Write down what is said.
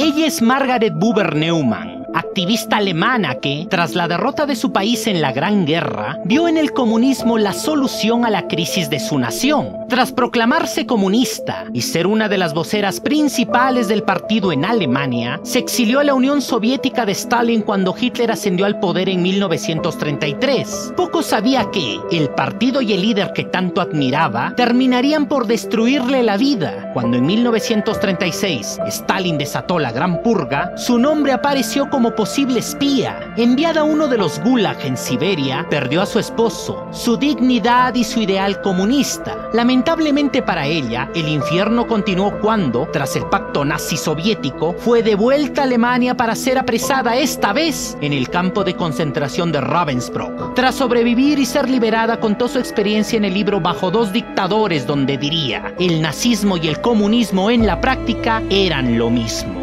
Ella es Margaret Buber Neumann, activista alemana que, tras la derrota de su país en la Gran Guerra, vio en el comunismo la solución a la crisis de su nación. Tras proclamarse comunista y ser una de las voceras principales del partido en Alemania, se exilió a la Unión Soviética de Stalin cuando Hitler ascendió al poder en 1933. Poco sabía que el partido y el líder que tanto admiraba terminarían por destruirle la vida. Cuando en 1936 Stalin desató la Gran Purga, su nombre apareció como posible espía. Enviada a uno de los gulag en Siberia, perdió a su esposo, su dignidad y su ideal comunista. Lamentablemente para ella, el infierno continuó cuando, tras el pacto nazi-soviético, fue devuelta a Alemania para ser apresada esta vez en el campo de concentración de Ravensbrück. Tras sobrevivir y ser liberada, contó su experiencia en el libro Bajo dos dictadores, donde diría, el nazismo y el comunismo en la práctica eran lo mismo.